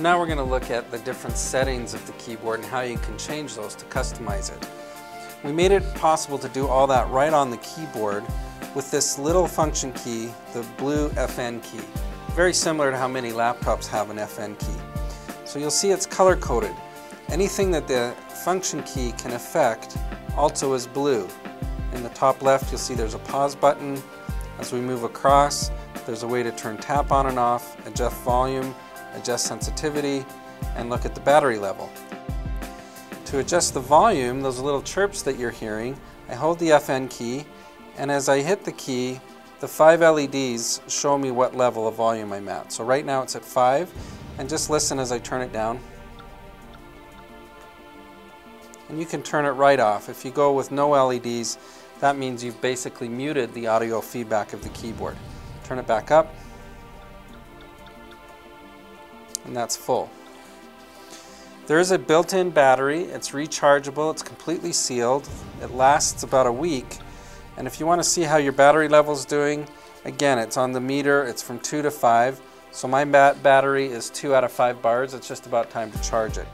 Now we're going to look at the different settings of the keyboard and how you can change those to customize it. We made it possible to do all that right on the keyboard with this little function key, the blue FN key. Very similar to how many laptops have an FN key. So you'll see it's color coded. Anything that the function key can affect also is blue. In the top left you'll see there's a pause button. As we move across there's a way to turn tap on and off, adjust volume, adjust sensitivity, and look at the battery level. To adjust the volume, those little chirps that you're hearing, I hold the FN key, and as I hit the key, the five LEDs show me what level of volume I'm at. So right now it's at 5, and just listen as I turn it down. And you can turn it right off. If you go with no LEDs, that means you've basically muted the audio feedback of the keyboard. Turn it back up, and that's full. There is a built-in battery, it's rechargeable, it's completely sealed, it lasts about a week, and if you want to see how your battery level is doing, again, it's on the meter, it's from 2 to 5, so my bat battery is 2 out of 5 bars, it's just about time to charge it.